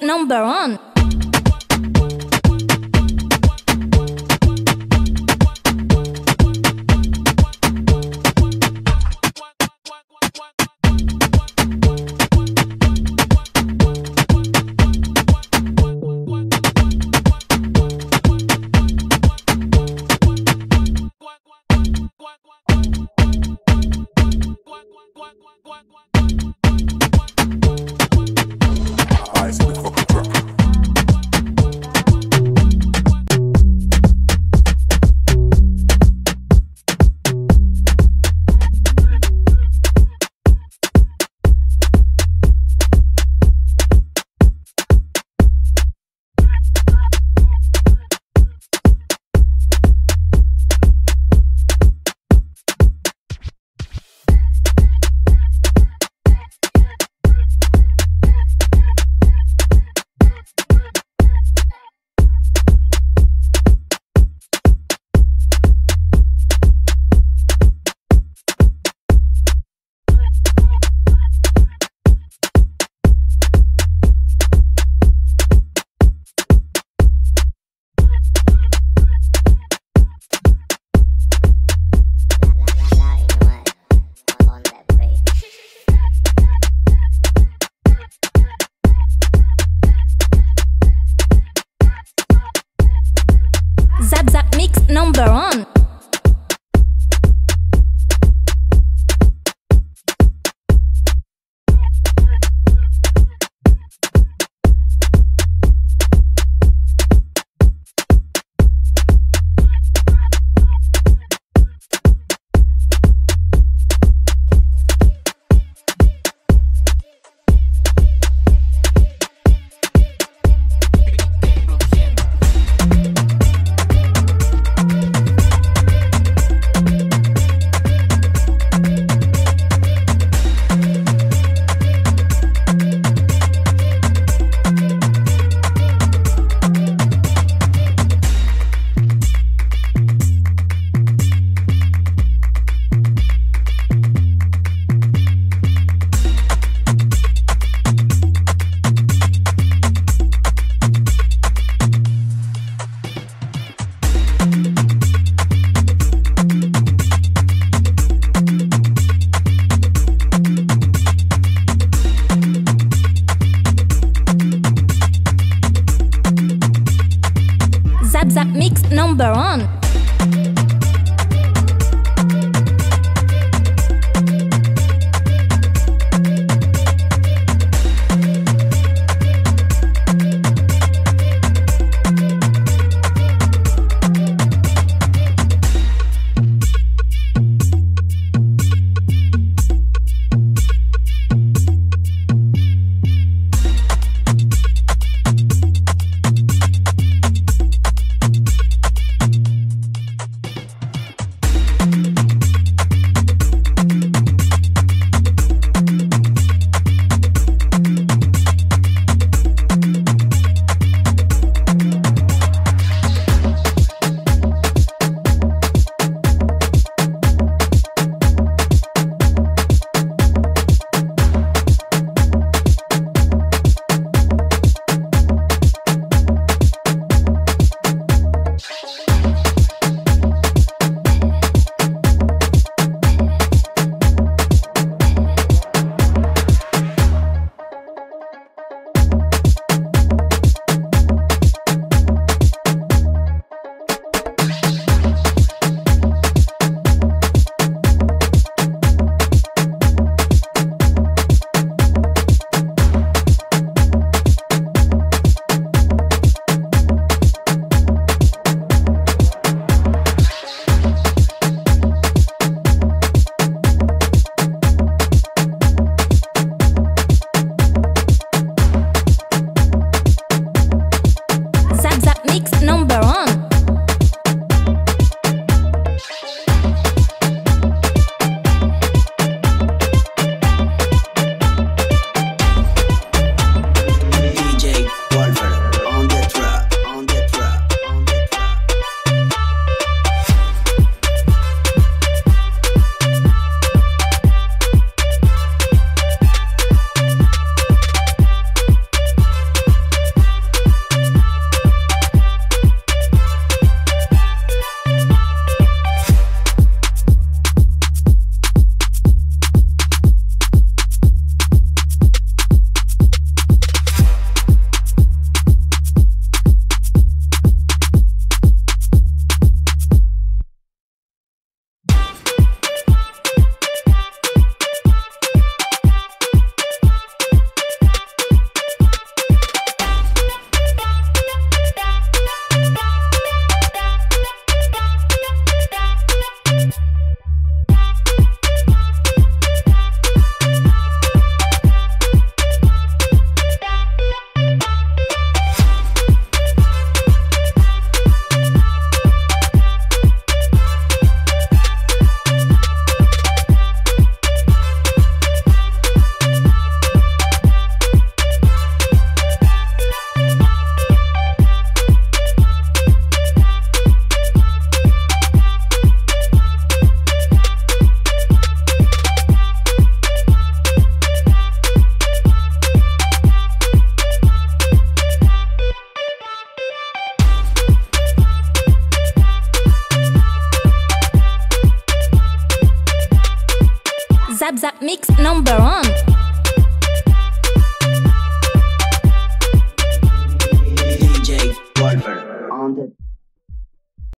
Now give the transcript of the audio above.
number one. One.